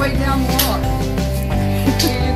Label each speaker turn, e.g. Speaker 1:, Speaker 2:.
Speaker 1: way down the.